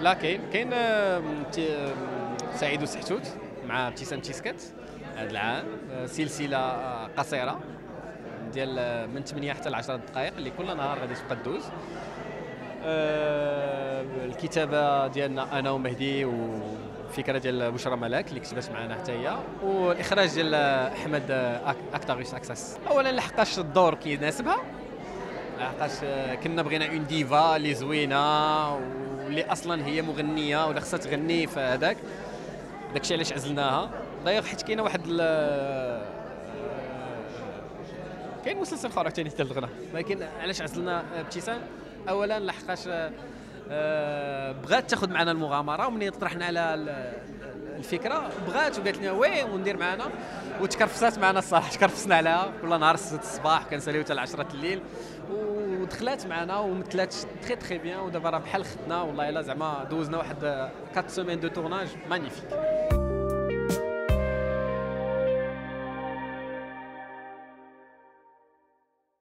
لا كاين كاين سعيد وسحتوت مع ابتسام تيسكت هذا العام. آه، سلسلة آه، قصيرة ديال آه، من 8 حتى ل 10 دقائق اللي كل نهار غادي تبقى دوز الكتابة ديالنا أنا ومهدي وفكرة ديال بشرى ملاك اللي كتبت معنا حتى هي والإخراج ديال أحمد أكتاغيس اكسس اولا لحقاش الدور كيناسبها لحقاش كنا بغينا une diva اللي زوينة واللي أصلا هي مغنية ولا خصها تغني في هذاك. داكشي علاش عزلناها. دايوغ حيت كاينة واحد آه، كاين مسلسل آخر ثاني حتى الغنى ولكن علاش عزلنا ابتسام؟ اولا لحقاش آه، بغات تاخذ معنا المغامرة ومنين طرحنا على الفكرة. بغات وقالت لنا oui وندير معنا وتكرفسات معنا الصراحة تكرفسنا عليها. كل نهار 6 الصباح كنساليو حتى 10 الليل. ودخلات معنا ومثلات très très bien ودابا راه بحال خدنا والله إلا زعما دوزنا واحد 4 semaines de tournage magnifiques